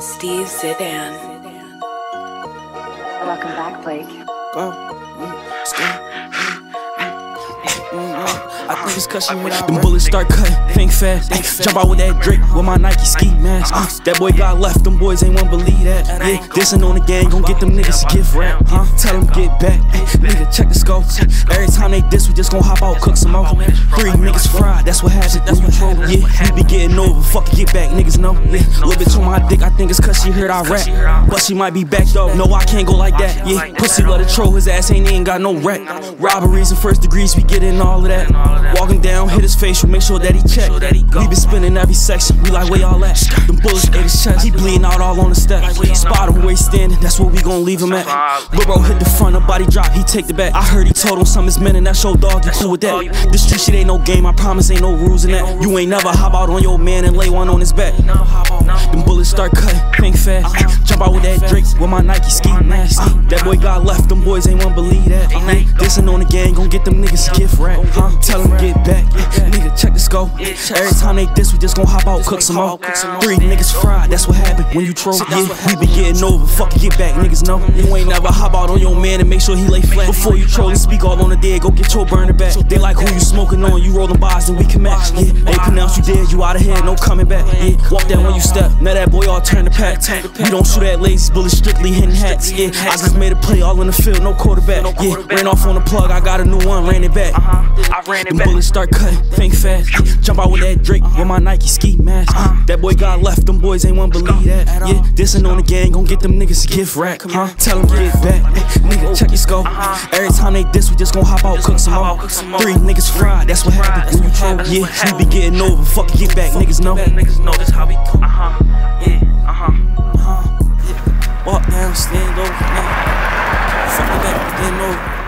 Steve Zidane. Welcome back, Blake. Go. Mm, stay. I think it's cause she went out. Them bullets start cutting, think fast. Jump out with that Drake with my Nike ski mask. Uh, that boy got left, them boys ain't wanna believe that. Yeah, dissing on the gang, gon' get them niggas a gift wrap. Huh? Tell them get back. Nigga, check the scope. Every time they diss, we just gon' hop out, cook some more. Three niggas fried, that's what happened. That's what happened. Yeah, we be getting over, fuck it, get back, niggas know. Yeah, little bitch on my dick, I think it's cause she heard I rap. But she might be back though. No, I can't go like that. Yeah, pussy love to troll, his ass ain't even got no rep. Robberies and first degrees, we getting all of that. Walking down, hit his face, we make sure that he check. We been spinning every section, we like where y'all at. Them bullets chest, he bleeding out all on the steps. Spot him where he standing, that's where we gon' leave him at. Bro hit the front, a body drop, he take the back. I heard he told him some his men, and that's your dog, you cool with that. This street shit ain't no game, I promise ain't no rules in that. You ain't never hop out on your man and lay one on his back. Them bullets start cutting, think fast. Jump out with that Drake with my Nike ski mask. Uh, that boy got left, them boys ain't wanna believe that. Dissing on the gang, gon' get them niggas gift wrap. Huh? Tell them get back. Nigga, check the scope. Every time they diss, we just gon' hop out, cook some more. Three niggas fried, that's what happened when you troll. Yeah, we be getting over, fuck it, get back, niggas know. You ain't never hop out on your man and make sure he lay flat. Before you troll and speak all on the dead, go get your burner back. They like who you smoking on, you rollin' bars and we can match. Yeah, they pronounce you dead, you out of here, no coming back. Yeah, walk that when you step. Now that boy all turn the pack. We don't shoot at lazy bullets, strictly hitting hats. Yeah, I just made a play all in the field, no quarterback. Yeah, ran off on the plug, I got a new one, ran it back. Uh-huh. I ran it back. bullets start cutting, think fast. Jump out with that Drake with my Nike ski mask. Uh-huh. That boy got left, them boys ain't wanna believe that. Yeah, dissing on the gang, gon' get them niggas a gift rack. Huh? Tell them get back. Nigga, check your scope. Every time they diss, we just gon' hop out, cook some more. Three niggas fried, that's what happened when you troll. Yeah, we be getting over, fuck it, get back, niggas know. Niggas know this how we come. Uh huh. Yeah. Uh huh. Walk down, stand over. Fuck it back, over.